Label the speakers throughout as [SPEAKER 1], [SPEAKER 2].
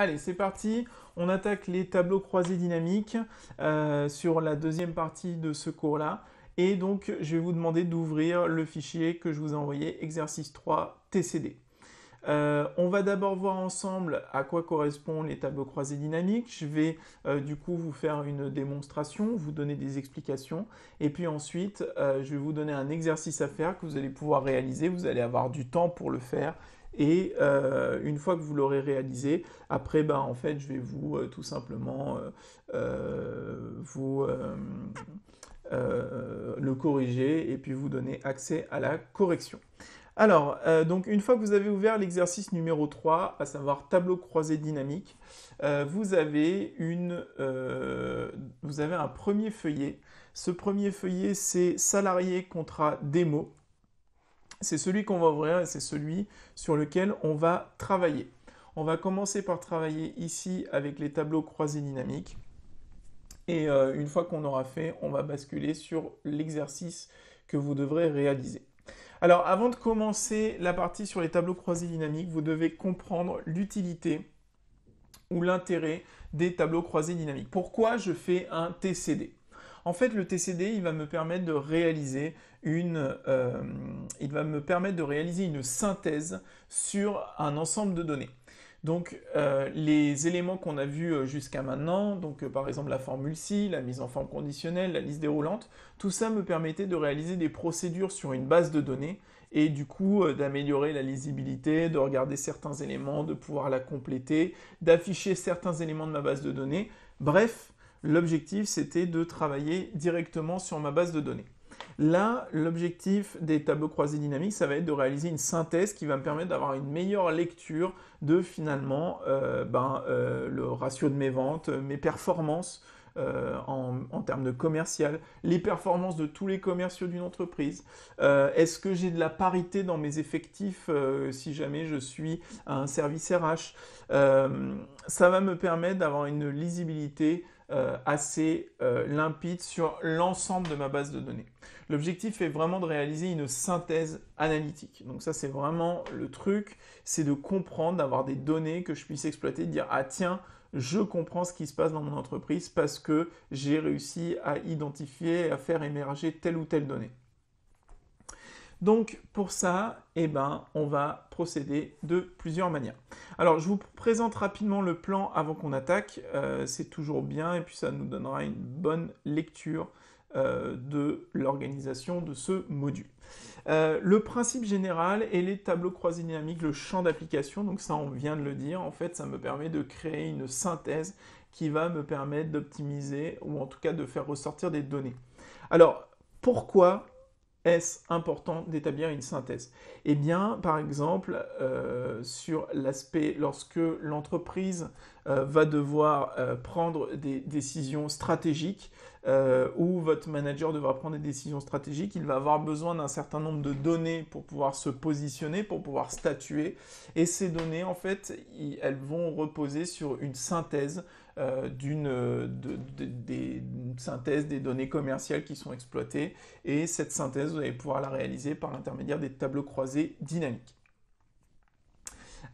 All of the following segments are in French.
[SPEAKER 1] Allez, c'est parti. On attaque les tableaux croisés dynamiques euh, sur la deuxième partie de ce cours-là. Et donc, je vais vous demander d'ouvrir le fichier que je vous ai envoyé, exercice 3 TCD. Euh, on va d'abord voir ensemble à quoi correspondent les tableaux croisés dynamiques. Je vais euh, du coup vous faire une démonstration, vous donner des explications, et puis ensuite je vais vous donner un exercice à faire que vous allez pouvoir réaliser. Vous allez avoir du temps pour le faire, et euh, une fois que vous l'aurez réalisé, après, ben, en fait, je vais vous euh, tout simplement euh, vous le corriger et puis vous donner accès à la correction. Alors, donc une fois que vous avez ouvert l'exercice numéro 3, à savoir tableau croisé dynamique, vous, avez une, vous avez un premier feuillet. Ce premier feuillet, c'est salarié contrat démo c'est celui qu'on va ouvrir et c'est celui sur lequel on va travailler. On va commencer par travailler ici avec les tableaux croisés dynamiques. Et euh, une fois qu'on aura fait, on va basculer sur l'exercice que vous devrez réaliser. Alors avant de commencer la partie sur les tableaux croisés dynamiques, vous devez comprendre l'utilité ou l'intérêt des tableaux croisés dynamiques. Pourquoi je fais un TCD en fait, le TCD, il va me permettre de réaliser une, euh, il va me permettre de réaliser une synthèse sur un ensemble de données. Donc euh, les éléments qu'on a vus euh, jusqu'à maintenant, donc par exemple la formule si, la mise en forme conditionnelle, la liste déroulante, tout ça me permettait de réaliser des procédures sur une base de données et du coup d'améliorer la lisibilité, de regarder certains éléments, de pouvoir la compléter, d'afficher certains éléments de ma base de données. Bref, l'objectif c'était de travailler directement sur ma base de données. Là, l'objectif des tableaux croisés dynamiques, ça va être de réaliser une synthèse qui va me permettre d'avoir une meilleure lecture de finalement euh, ben, euh, le ratio de mes ventes, mes performances euh, en, termes de commercial, les performances de tous les commerciaux d'une entreprise. Est-ce que j'ai de la parité dans mes effectifs si jamais je suis un service RH Ça va me permettre d'avoir une lisibilité euh, assez euh, limpide sur l'ensemble de ma base de données. L'objectif est vraiment de réaliser une synthèse analytique. Donc ça c'est vraiment le truc, c'est de comprendre, d'avoir des données que je puisse exploiter, de dire ah tiens, je comprends ce qui se passe dans mon entreprise parce que j'ai réussi à identifier, à faire émerger telle ou telle donnée. Donc pour ça, eh ben, on va procéder de plusieurs manières. Alors je vous présente rapidement le plan avant qu'on attaque, euh, c'est toujours bien et puis ça nous donnera une bonne lecture euh, de l'organisation de ce module. Euh, le principe général est les tableaux croisés dynamiques, le champ d'application, donc ça on vient de le dire, en fait ça me permet de créer une synthèse qui va me permettre d'optimiser ou en tout cas de faire ressortir des données. Alors pourquoi est-ce important d'établir une synthèse? Eh bien, par exemple, euh, sur l'aspect, lorsque l'entreprise euh, va devoir euh, prendre des décisions stratégiques, ou votre manager devra prendre des décisions stratégiques, il va avoir besoin d'un certain nombre de données pour pouvoir se positionner, pour pouvoir statuer. Et ces données, en fait, elles vont reposer sur une synthèse euh, d'une des synthèse des données commerciales qui sont exploitées et cette synthèse vous allez pouvoir la réaliser par l'intermédiaire des tableaux croisés dynamiques.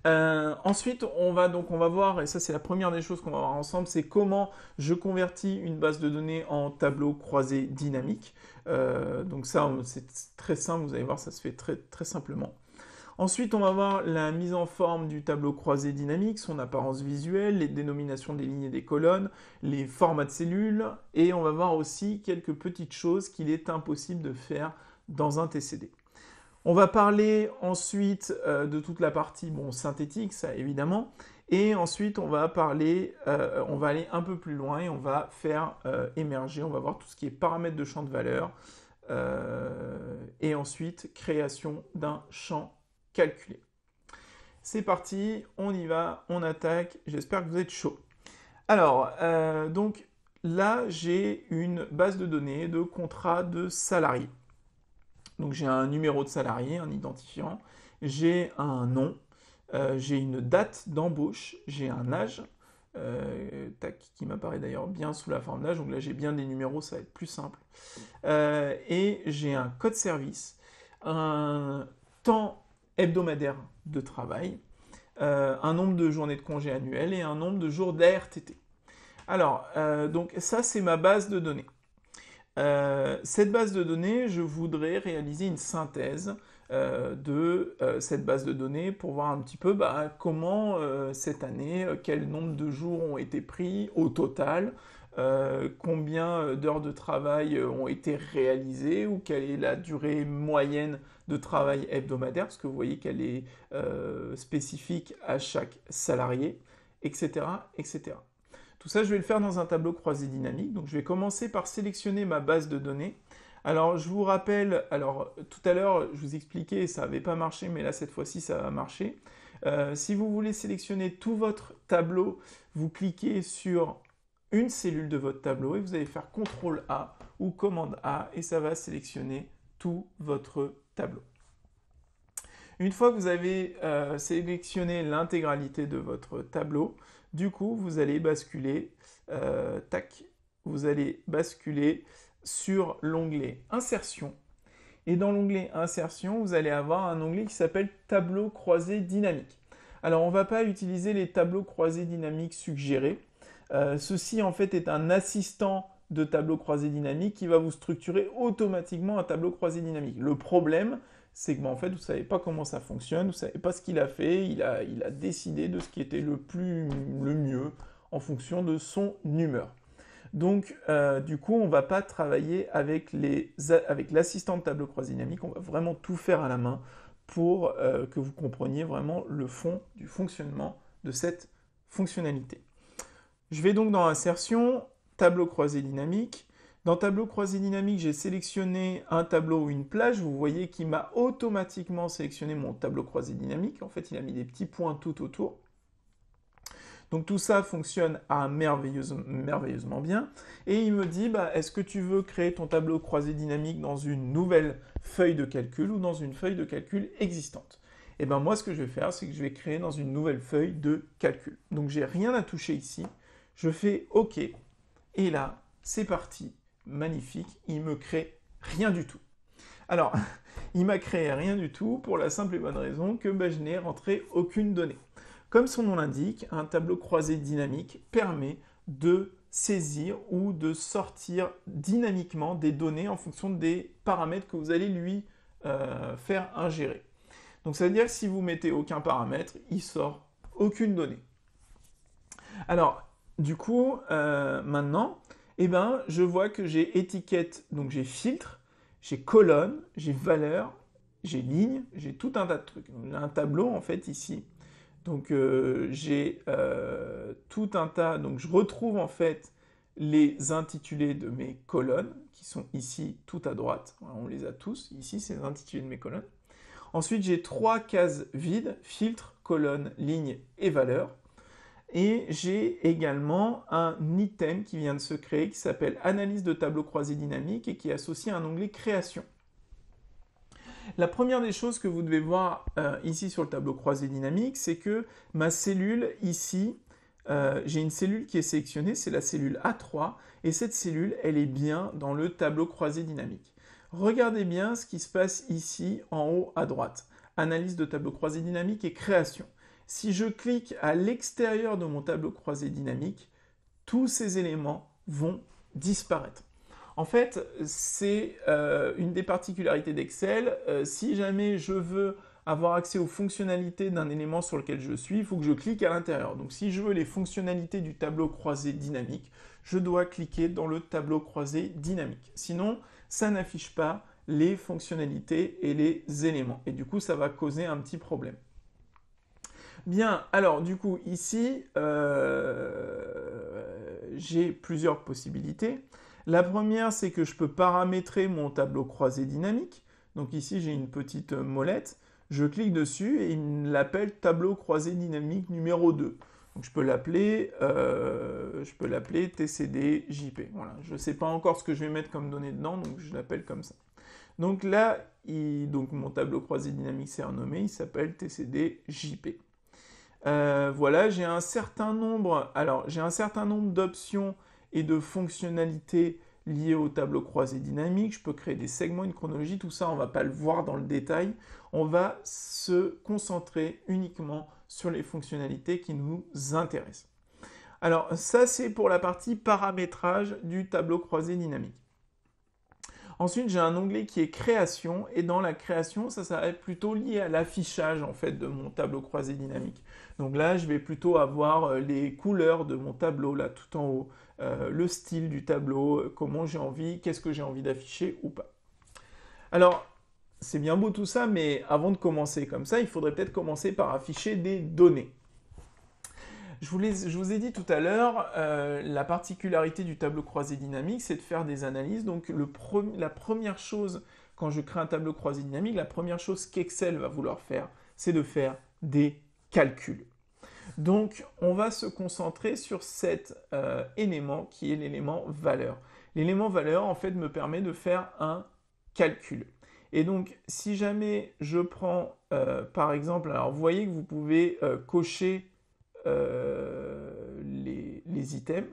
[SPEAKER 1] Euh, ensuite, on va donc on va voir, et ça c'est la première des choses qu'on va voir ensemble, c'est comment je convertis une base de données en tableau croisé dynamique. Euh, donc ça, c'est très simple, vous allez voir, ça se fait très, très simplement. Ensuite, on va voir la mise en forme du tableau croisé dynamique, son apparence visuelle, les dénominations des lignes et des colonnes, les formats de cellules, et on va voir aussi quelques petites choses qu'il est impossible de faire dans un TCD. On va parler ensuite euh, de toute la partie bon, synthétique, ça évidemment, et ensuite on va parler, euh, on va aller un peu plus loin et on va faire euh, émerger, on va voir tout ce qui est paramètres de champ de valeur, et ensuite création d'un champ calculer. C'est parti, on y va, on attaque, j'espère que vous êtes chaud. Alors, euh, donc là, j'ai une base de données de contrat de salarié. Donc j'ai un numéro de salarié, un identifiant, j'ai un nom, euh, j'ai une date d'embauche, j'ai un âge, euh, qui m'apparaît d'ailleurs bien sous la forme d'âge, donc là j'ai bien des numéros, ça va être plus simple. et j'ai un code service, un temps hebdomadaire de travail, un nombre de journées de congé annuelles et un nombre de jours d'ARTT. Alors, donc ça c'est ma base de données. cette base de données, je voudrais réaliser une synthèse euh, de euh, cette base de données pour voir un petit peu bah, comment euh, cette année, quel nombre de jours ont été pris au total, combien d'heures de travail ont été réalisées ou quelle est la durée moyenne de travail hebdomadaire, parce que vous voyez qu'elle est spécifique à chaque salarié, etc., etc. Tout ça, je vais le faire dans un tableau croisé dynamique. Donc, je vais commencer par sélectionner ma base de données. Alors, je vous rappelle, alors tout à l'heure, je vous expliquais, ça n'avait pas marché, mais là, cette fois-ci, ça va marcher. Euh, si vous voulez sélectionner tout votre tableau, vous cliquez sur une cellule de votre tableau et vous allez faire CTRL A ou commande A et ça va sélectionner tout votre tableau. Une fois que vous avez euh, sélectionné l'intégralité de votre tableau, du coup, vous allez basculer, euh, vous allez basculer sur l'onglet Insertion. Et dans l'onglet Insertion, vous allez avoir un onglet qui s'appelle Tableau croisé dynamique. Alors, on ne va pas utiliser les tableaux croisés dynamiques suggérés. Euh, ceci, en fait, est un assistant de tableau croisé dynamique qui va vous structurer automatiquement un tableau croisé dynamique. Le problème, c'est que ben, en fait, vous ne savez pas comment ça fonctionne, vous ne savez pas ce qu'il a fait, il a, décidé de ce qui était le, mieux en fonction de son humeur. Donc, euh, du coup, on ne va pas travailler avec l'assistant de tableau croisé dynamique, on va vraiment tout faire à la main pour euh, que vous compreniez vraiment le fond du fonctionnement de cette fonctionnalité. Je vais donc dans Insertion, tableau croisé dynamique. Dans tableau croisé dynamique, j'ai sélectionné un tableau ou une plage. Vous voyez qu'il m'a automatiquement sélectionné mon tableau croisé dynamique. En fait, il a mis des petits points tout autour. Donc tout ça fonctionne à merveilleusement bien. Et il me dit, bah, est-ce que tu veux créer ton tableau croisé dynamique dans une nouvelle feuille de calcul ou dans une feuille de calcul existante? Et eh bien moi, ce que je vais faire, c'est que je vais créer dans une nouvelle feuille de calcul. Donc j'ai rien à toucher ici. Je fais OK. Et là, c'est parti. Magnifique. Il me crée rien du tout. Alors, il m'a créé rien du tout pour la simple et bonne raison que bah, je n'ai rentré aucune donnée. Comme son nom l'indique, un tableau croisé dynamique permet de saisir ou de sortir dynamiquement des données en fonction des paramètres que vous allez lui euh, faire ingérer. Donc ça veut dire que si vous mettez aucun paramètre, il sort aucune donnée. Alors, du coup, euh, maintenant, eh ben, je vois que j'ai étiquette, donc j'ai filtre, j'ai colonne, j'ai valeur, j'ai ligne, j'ai tout un tas de trucs. Un tableau, en fait, ici, donc euh, j'ai euh, tout un tas, donc je retrouve en fait les intitulés de mes colonnes, qui sont ici tout à droite, on les a tous, ici c'est les intitulés de mes colonnes. Ensuite j'ai trois cases vides, filtre, colonne, ligne et valeur. Et j'ai également un item qui vient de se créer qui s'appelle analyse de tableau croisé dynamique et qui est associé à un onglet création. La première des choses que vous devez voir euh, ici sur le tableau croisé dynamique, c'est que ma cellule ici, euh, j'ai une cellule qui est sélectionnée, c'est la cellule A3, et cette cellule, elle est bien dans le tableau croisé dynamique. Regardez bien ce qui se passe ici en haut à droite. Analyse de tableau croisé dynamique et création. Si je clique à l'extérieur de mon tableau croisé dynamique, tous ces éléments vont disparaître. En fait, c'est euh, une des particularités d'Excel. Euh, si jamais je veux avoir accès aux fonctionnalités d'un élément sur lequel je suis, il faut que je clique à l'intérieur. Donc si je veux les fonctionnalités du tableau croisé dynamique, je dois cliquer dans le tableau croisé dynamique. Sinon, ça n'affiche pas les fonctionnalités et les éléments. Et du coup, ça va causer un petit problème. Bien, alors du coup, ici, euh, j'ai plusieurs possibilités. La première, c'est que je peux paramétrer mon tableau croisé dynamique. Donc ici, j'ai une petite molette. Je clique dessus et il l'appelle tableau croisé dynamique numéro 2. Donc je peux l'appeler euh, je peux l'appeler TCD JP. Voilà, je ne sais pas encore ce que je vais mettre comme données dedans, donc je l'appelle comme ça. Donc là, donc mon tableau croisé dynamique s'est renommé, il s'appelle TCD JP. Euh, voilà, j'ai un certain nombre, alors j'ai un certain nombre d'options et de fonctionnalités liées au tableau croisé dynamique. Je peux créer des segments, une chronologie, tout ça, on ne va pas le voir dans le détail. On va se concentrer uniquement sur les fonctionnalités qui nous intéressent. Alors ça c'est pour la partie paramétrage du tableau croisé dynamique. Ensuite, j'ai un onglet qui est création et dans la création, ça, ça plutôt lié à l'affichage en fait de mon tableau croisé dynamique. Donc là, je vais plutôt avoir euh, les couleurs de mon tableau là tout en haut, euh, le style du tableau, euh, comment j'ai envie, qu'est-ce que j'ai envie d'afficher ou pas. Alors, c'est bien beau tout ça, mais avant de commencer comme ça, il faudrait peut-être commencer par afficher des données. Je vous, ai dit tout à l'heure, euh, la particularité du tableau croisé dynamique, c'est de faire des analyses. Donc la première chose, quand je crée un tableau croisé dynamique, la première chose qu'Excel va vouloir faire, c'est de faire des calculs. Donc on va se concentrer sur cet euh, élément qui est l'élément valeur. L'élément valeur, en fait, me permet de faire un calcul. Et donc, si jamais je prends, euh, par exemple, alors vous voyez que vous pouvez cocher euh, les, items.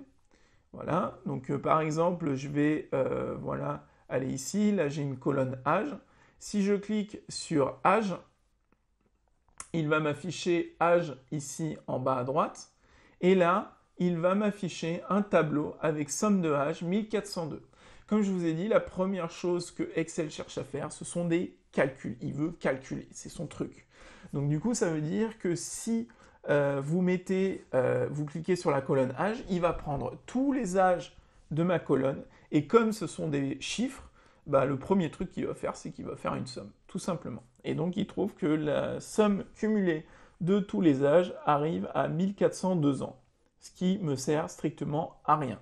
[SPEAKER 1] Voilà, donc euh, par exemple, je vais euh, voilà, aller ici, là j'ai une colonne âge. Si je clique sur âge, il va m'afficher âge ici en bas à droite. Et là, il va m'afficher un tableau avec somme de âge 1402. Comme je vous ai dit, la première chose que Excel cherche à faire, ce sont des calculs. Il veut calculer, c'est son truc. Donc du coup, ça veut dire que si euh, vous mettez, euh, vous cliquez sur la colonne âge, il va prendre tous les âges de ma colonne, et comme ce sont des chiffres, bah, le premier truc qu'il va faire, c'est qu'il va faire une somme, tout simplement. Et donc il trouve que la somme cumulée de tous les âges arrive à 1402 ans, ce qui me sert strictement à rien.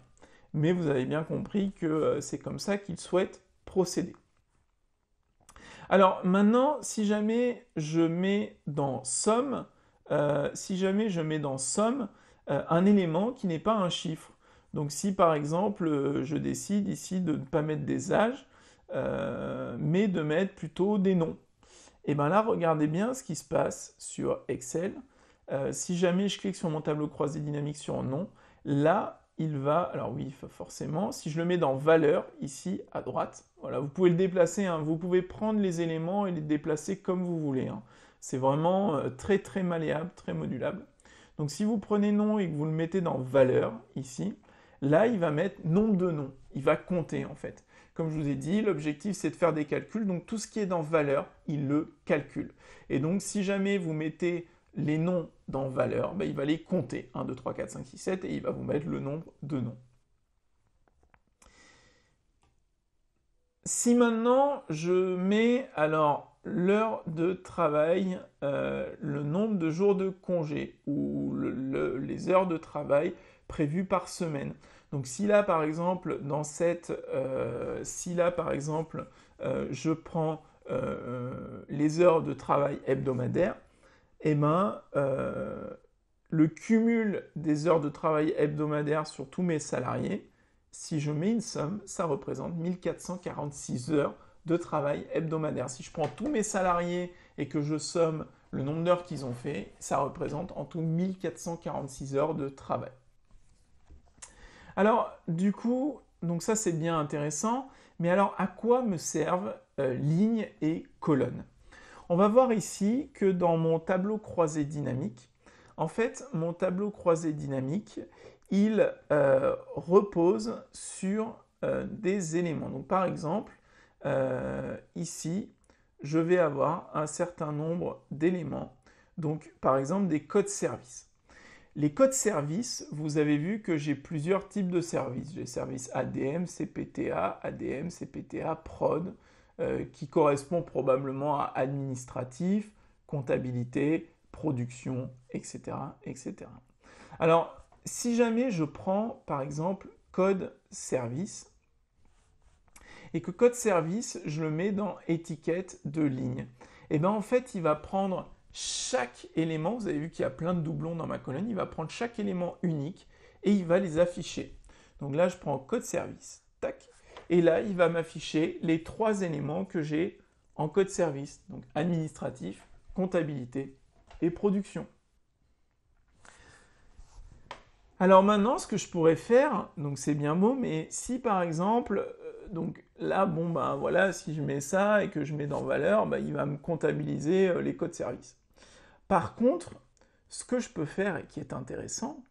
[SPEAKER 1] Mais vous avez bien compris que euh, c'est comme ça qu'il souhaite procéder. Alors maintenant, si jamais je mets dans somme, euh, si jamais je mets dans somme euh, un élément qui n'est pas un chiffre. Donc si par exemple euh, je décide ici de ne pas mettre des âges, mais de mettre plutôt des noms. Et bien là, regardez bien ce qui se passe sur Excel. si jamais je clique sur mon tableau croisé dynamique sur nom, là, il va, alors oui, forcément, si je le mets dans valeur, ici à droite, vous pouvez le déplacer, hein. vous pouvez prendre les éléments et les déplacer comme vous voulez. Hein. C'est vraiment euh, très très malléable, très modulable. Donc si vous prenez nom et que vous le mettez dans valeur, ici, là il va mettre nombre de noms, il va compter en fait. Comme je vous ai dit, l'objectif c'est de faire des calculs, donc tout ce qui est dans valeur, il le calcule. Et donc si jamais vous mettez les noms dans valeur, ben, il va les compter, 1, 2, 3, 4, 5, 6, 7, et il va vous mettre le nombre de noms. Si maintenant je mets alors l'heure de travail, euh, le nombre de jours de congé ou les heures de travail prévues par semaine. Donc si là par exemple dans cette, euh, si là par exemple euh, je prends les heures de travail hebdomadaires, eh ben le cumul des heures de travail hebdomadaires sur tous mes salariés, si je mets une somme, ça représente 1446 heures de travail hebdomadaire. Si je prends tous mes salariés et que je somme le nombre d'heures qu'ils ont fait, ça représente en tout 1446 heures de travail. Alors, du coup, donc ça c'est bien intéressant, mais alors à quoi me servent euh, lignes et colonnes? On va voir ici que dans mon tableau croisé dynamique, en fait, mon tableau croisé dynamique, il euh, repose sur euh, des éléments. Donc par exemple, euh, ici, je vais avoir un certain nombre d'éléments. Donc, par exemple, des codes services. Les codes services, vous avez vu que j'ai plusieurs types de services. J'ai service ADM, CPTA, ADM, CPTA, prod, euh, qui correspond probablement à administratif, comptabilité, production, etc., etc. Alors, si jamais je prends, par exemple, code service, et que code service, je le mets dans étiquette de ligne. Et eh bien en fait, il va prendre chaque élément, vous avez vu qu'il y a plein de doublons dans ma colonne, il va prendre chaque élément unique et il va les afficher. Donc là, je prends code service, tac, et là, il va m'afficher les trois éléments que j'ai en code service, donc administratif, comptabilité et production. Alors maintenant, ce que je pourrais faire, donc c'est bien beau, mais si par exemple, donc là, bon, ben voilà, si je mets ça et que je mets dans valeur, ben, il va me comptabiliser euh, les codes service. Par contre, ce que je peux faire et qui est intéressant,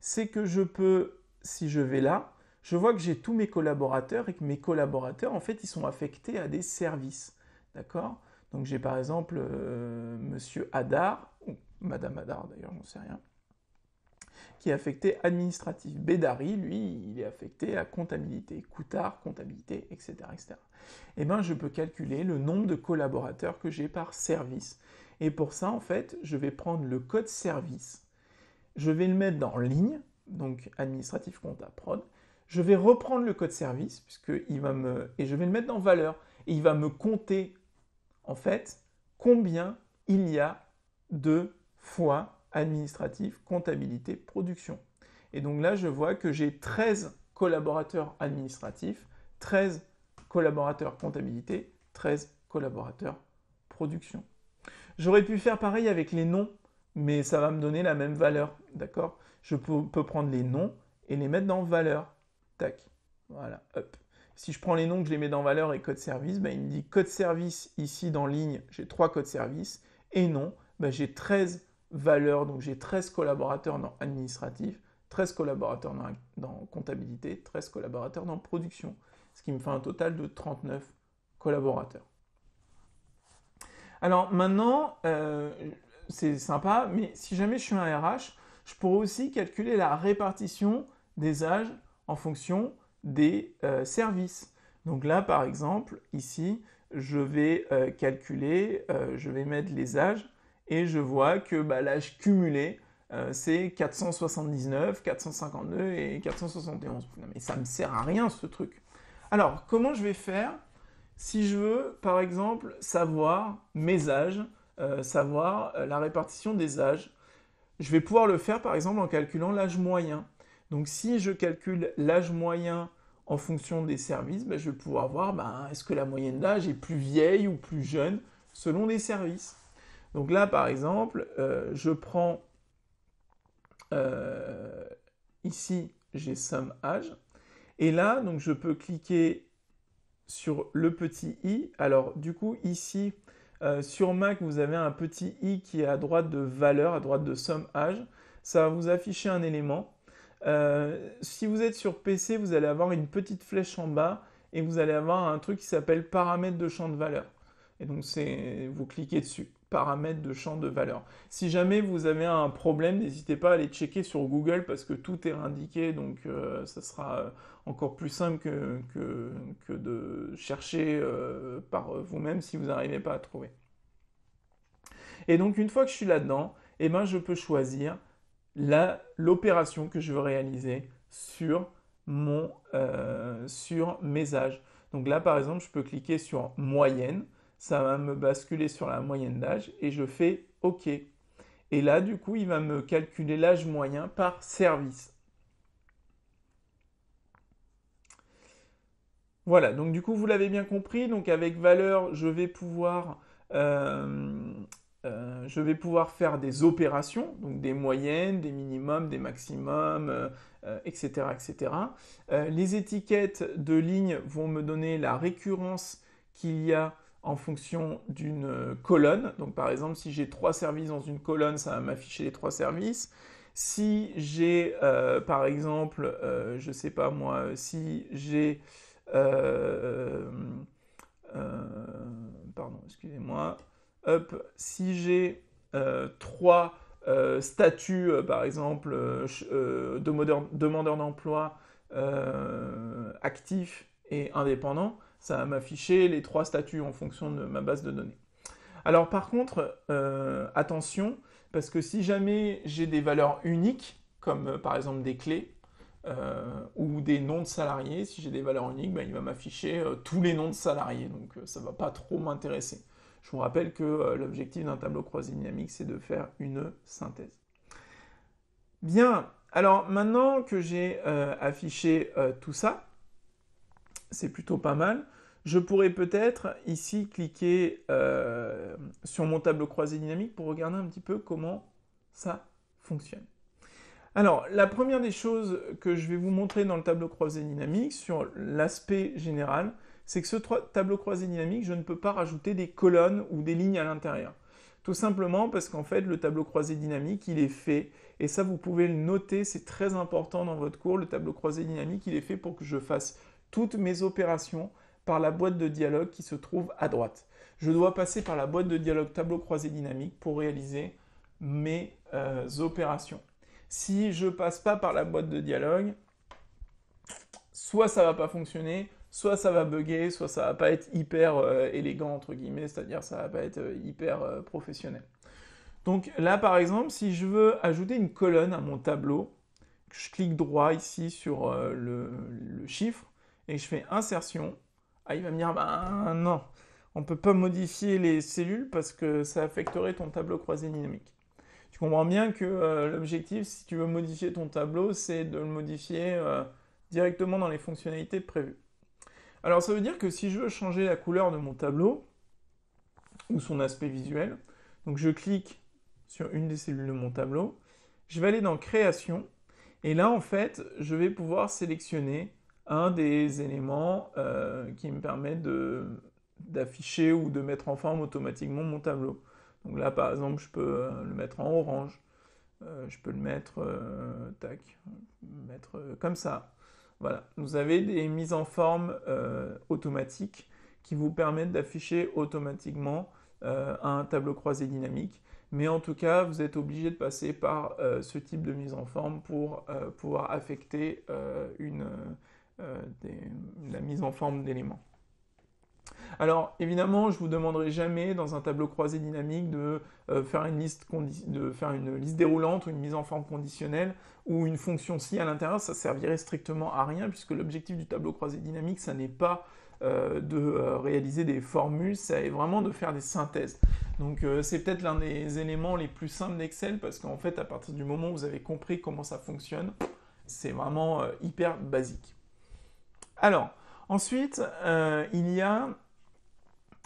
[SPEAKER 1] c'est que je peux, si je vais là, je vois que j'ai tous mes collaborateurs et que mes collaborateurs, en fait, ils sont affectés à des services. D'accord? Donc j'ai par exemple euh, Monsieur Hadar, ou Madame Hadar d'ailleurs, j'en sais rien, qui est affecté administratif. Bédari, lui, il est affecté à comptabilité. Coutard, comptabilité, etc. etc. Et eh bien, je peux calculer le nombre de collaborateurs que j'ai par service. Et pour ça, en fait, je vais prendre le code service, je vais le mettre dans ligne, donc administratif compta prod, je vais reprendre le code service, puisque va me, et je vais le mettre dans valeur, et il va me compter, en fait, combien il y a de fois administratif, comptabilité, production. Et donc là, je vois que j'ai 13 collaborateurs administratifs, 13 collaborateurs comptabilité, 13 collaborateurs production. J'aurais pu faire pareil avec les noms, mais ça va me donner la même valeur, d'accord? Je peux, prendre les noms et les mettre dans valeur. Tac, voilà, hop. Si je prends les noms, que je les mets dans valeur et code service, ben, il me dit code service ici dans ligne, j'ai trois codes service, et non, ben, j'ai 13 valeurs, donc j'ai 13 collaborateurs dans administratif, 13 collaborateurs dans, dans, comptabilité, 13 collaborateurs dans production, ce qui me fait un total de 39 collaborateurs. Alors maintenant, euh, c'est sympa, mais si jamais je suis un RH, je pourrais aussi calculer la répartition des âges en fonction des euh, services. Donc là, par exemple, ici, je vais euh, calculer, je vais mettre les âges et je vois que bah, l'âge cumulé, c'est 479, 452 et 471. mais ça me sert à rien ce truc. Alors, comment je vais faire si je veux, par exemple, savoir mes âges, euh, savoir euh, la répartition des âges, je vais pouvoir le faire, par exemple, en calculant l'âge moyen. Donc, si je calcule l'âge moyen en fonction des services, ben, je vais pouvoir voir ben, est-ce que la moyenne d'âge est plus vieille ou plus jeune selon les services? Donc là, par exemple, euh, je prends ici, j'ai somme âge. Et là, donc je peux cliquer sur le petit i. Alors du coup ici euh, sur Mac vous avez un petit i qui est à droite de valeur, à droite de somme âge. Ça va vous afficher un élément. Euh, si vous êtes sur PC vous allez avoir une petite flèche en bas et vous allez avoir un truc qui s'appelle paramètres de champ de valeur. Et donc c'est vous cliquez dessus paramètres de champ de valeur. Si jamais vous avez un problème, n'hésitez pas à aller checker sur Google parce que tout est indiqué, donc euh, ça sera encore plus simple que, de chercher euh, par vous-même si vous n'arrivez pas à trouver. Et donc une fois que je suis là-dedans, eh ben, je peux choisir l'opération que je veux réaliser sur, mon, euh, sur mes âges. Donc là, par exemple, je peux cliquer sur moyenne ça va me basculer sur la moyenne d'âge et je fais OK. Et là, du coup, il va me calculer l'âge moyen par service. Voilà, donc du coup, vous l'avez bien compris. Donc avec valeur, je vais pouvoir, euh, euh, je vais pouvoir faire des opérations, donc des moyennes, des minimums, des maximums, etc. Euh, etc. les étiquettes de ligne vont me donner la récurrence qu'il y a en fonction d'une euh, colonne. Donc par exemple, si j'ai trois services dans une colonne, ça va m'afficher les trois services. Si j'ai, euh, par exemple, euh, je ne sais pas moi, si j'ai, pardon, excusez-moi, si j'ai trois statuts, par exemple, de demandeurs d'emploi actifs et indépendants, ça va m'afficher les trois statuts en fonction de ma base de données. Alors par contre, euh, attention, parce que si jamais j'ai des valeurs uniques, comme euh, par exemple des clés, euh, ou des noms de salariés, si j'ai des valeurs uniques, ben, il va m'afficher tous les noms de salariés, donc ça ne va pas trop m'intéresser. Je vous rappelle que l'objectif d'un tableau croisé dynamique, c'est de faire une synthèse. Bien, alors maintenant que j'ai affiché tout ça, c'est plutôt pas mal. Je pourrais peut-être ici cliquer euh, sur mon tableau croisé dynamique pour regarder un petit peu comment ça fonctionne. Alors, la première des choses que je vais vous montrer dans le tableau croisé dynamique sur l'aspect général, c'est que ce tableau croisé dynamique, je ne peux pas rajouter des colonnes ou des lignes à l'intérieur. Tout simplement parce qu'en fait, le tableau croisé dynamique, il est fait, et ça, vous pouvez le noter, c'est très important dans votre cours, le tableau croisé dynamique, il est fait pour que je fasse toutes mes opérations par la boîte de dialogue qui se trouve à droite. Je dois passer par la boîte de dialogue tableau croisé dynamique pour réaliser mes euh, opérations. Si je passe pas par la boîte de dialogue, soit ça va pas fonctionner, soit ça va bugger, soit ça va pas être hyper euh, élégant entre guillemets, c'est-à-dire ça va pas être euh, hyper professionnel. Donc là par exemple, si je veux ajouter une colonne à mon tableau, je clique droit ici sur le, chiffre et je fais insertion, ah, il va me dire bah non, on peut pas modifier les cellules parce que ça affecterait ton tableau croisé dynamique. Tu comprends bien que l'objectif, si tu veux modifier ton tableau, c'est de le modifier directement dans les fonctionnalités prévues. Alors ça veut dire que si je veux changer la couleur de mon tableau, ou son aspect visuel, donc je clique sur une des cellules de mon tableau, je vais aller dans Création, et là en fait, je vais pouvoir sélectionner un des éléments euh, qui me permettent d'afficher ou de mettre en forme automatiquement mon tableau. Donc là par exemple, je peux euh, le mettre en orange, euh, je peux le mettre, tac, mettre comme ça. Voilà, vous avez des mises en forme automatiques qui vous permettent d'afficher automatiquement un tableau croisé dynamique. Mais en tout cas, vous êtes obligé de passer par ce type de mise en forme pour pouvoir affecter la mise en forme d'éléments. Alors évidemment, je vous demanderai jamais dans un tableau croisé dynamique de, euh, faire, une liste de faire une liste déroulante ou une mise en forme conditionnelle ou une fonction si à l'intérieur, ça servirait strictement à rien puisque l'objectif du tableau croisé dynamique, ça n'est pas euh, de euh, réaliser des formules, c'est vraiment de faire des synthèses. Donc c'est peut-être l'un des éléments les plus simples d'Excel parce qu'en fait à partir du moment où vous avez compris comment ça fonctionne, c'est vraiment hyper basique. Alors, ensuite, il y a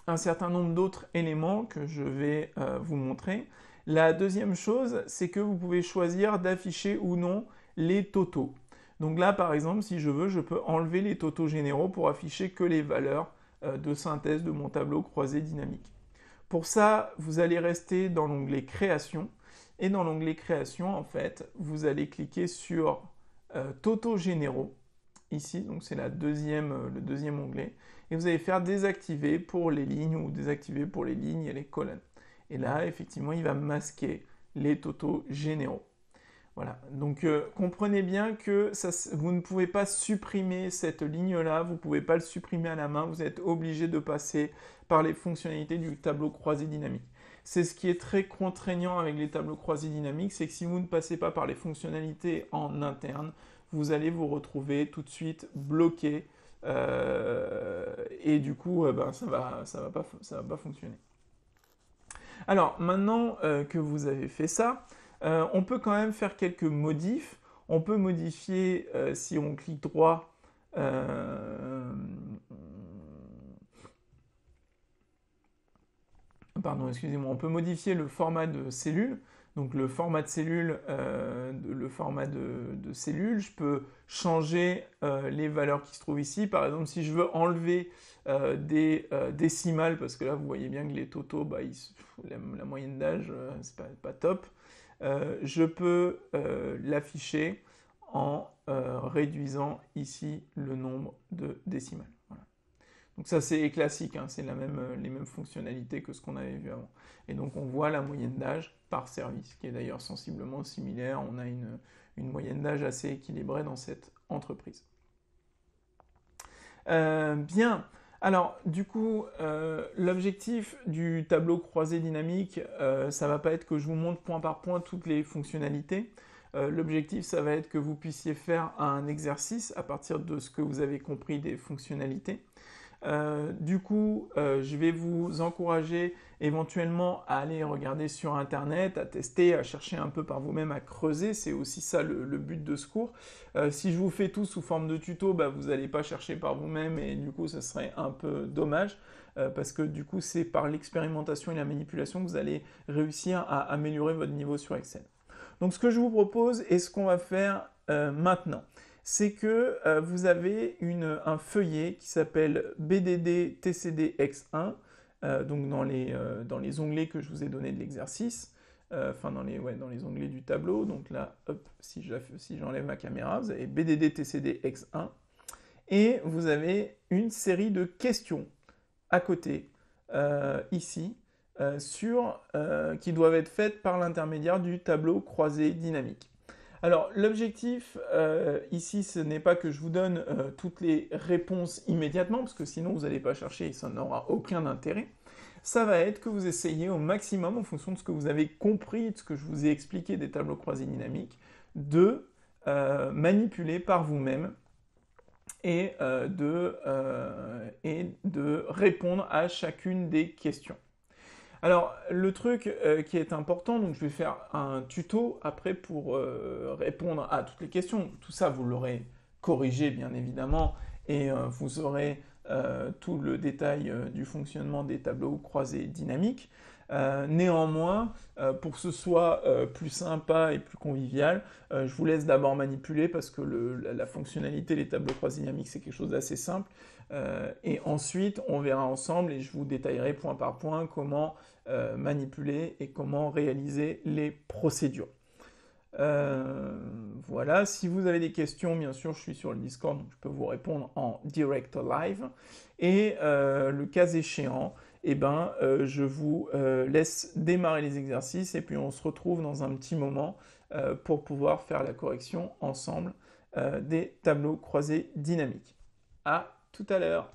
[SPEAKER 1] un certain nombre d'autres éléments que je vais euh, vous montrer. La deuxième chose, c'est que vous pouvez choisir d'afficher ou non les totaux. Donc là, par exemple, si je veux, je peux enlever les totaux généraux pour afficher que les valeurs euh, de synthèse de mon tableau croisé dynamique. Pour ça, vous allez rester dans l'onglet Création. Et dans l'onglet Création, en fait, vous allez cliquer sur euh, Totaux généraux. Ici, donc c'est le deuxième onglet et vous allez faire désactiver pour les lignes ou désactiver pour les lignes et les colonnes. Et là, effectivement, il va masquer les totaux généraux. Voilà, donc euh, comprenez bien que vous ne pouvez pas supprimer cette ligne-là, vous ne pouvez pas le supprimer à la main, vous êtes obligé de passer par les fonctionnalités du tableau croisé dynamique. C'est ce qui est très contraignant avec les tableaux croisés dynamiques, c'est que si vous ne passez pas par les fonctionnalités en interne, vous allez vous retrouver tout de suite bloqué euh, et du coup, euh, ben, ça va, ça va pas, ça va pas fonctionner. Alors maintenant euh, que vous avez fait ça, on peut quand même faire quelques modifs. On peut modifier, si on clique droit, pardon, excusez-moi, on peut modifier le format de cellule. Donc le format de cellule, euh, le format de, cellule, je peux changer euh, les valeurs qui se trouvent ici. Par exemple, si je veux enlever euh, des décimales, parce que là vous voyez bien que les totaux, bah, la, moyenne d'âge, c'est pas, pas top, je peux l'afficher en réduisant ici le nombre de décimales. Donc ça c'est classique, hein, c'est euh, les mêmes fonctionnalités que ce qu'on avait vu avant. Et donc on voit la moyenne d'âge par service, qui est d'ailleurs sensiblement similaire. On a une, moyenne d'âge assez équilibrée dans cette entreprise. Euh, bien, alors du coup, euh, l'objectif du tableau croisé dynamique, ça va pas être que je vous montre point par point toutes les fonctionnalités. L'objectif, ça va être que vous puissiez faire un exercice à partir de ce que vous avez compris des fonctionnalités. Euh, du coup, euh, je vais vous encourager éventuellement à aller regarder sur Internet, à tester, à chercher un peu par vous-même, à creuser. C'est aussi ça le, but de ce cours. Euh, si je vous fais tout sous forme de tuto, bah, vous n'allez pas chercher par vous-même et du coup, ce serait un peu dommage. parce que du coup, c'est par l'expérimentation et la manipulation que vous allez réussir à améliorer votre niveau sur Excel. Donc, ce que je vous propose et ce qu'on va faire maintenant, c'est que euh, vous avez un feuillet qui s'appelle BDD TCD X1 donc dans les, dans les onglets que je vous ai donné de l'exercice, enfin dans, les, ouais, onglets du tableau, donc là, si j'enlève ma caméra, vous avez BDD TCD X1, et vous avez une série de questions à côté, ici, sur, qui doivent être faites par l'intermédiaire du tableau croisé dynamique. Alors l'objectif euh, ici, ce n'est pas que je vous donne euh, toutes les réponses immédiatement, parce que sinon vous n'allez pas chercher et ça n'aura aucun intérêt. Ça va être que vous essayez au maximum, en fonction de ce que vous avez compris, de ce que je vous ai expliqué des tableaux croisés dynamiques, de euh, manipuler par vous-même et, et de répondre à chacune des questions. Alors, le truc euh, qui est important, donc je vais faire un tuto après pour euh, répondre à toutes les questions. Tout ça, vous l'aurez corrigé, bien évidemment, et euh, vous aurez tout le détail du fonctionnement des tableaux croisés dynamiques. néanmoins, pour que ce soit plus sympa et plus convivial, je vous laisse d'abord manipuler parce que la, fonctionnalité des tableaux croisés dynamiques, c'est quelque chose d'assez simple. et ensuite, on verra ensemble et je vous détaillerai point par point comment euh, manipuler et comment réaliser les procédures. Euh, voilà, si vous avez des questions, bien sûr, je suis sur le Discord, donc je peux vous répondre en direct live. Et euh, le cas échéant, eh ben, je vous laisse démarrer les exercices et puis on se retrouve dans un petit moment pour pouvoir faire la correction ensemble des tableaux croisés dynamiques. À tout à l'heure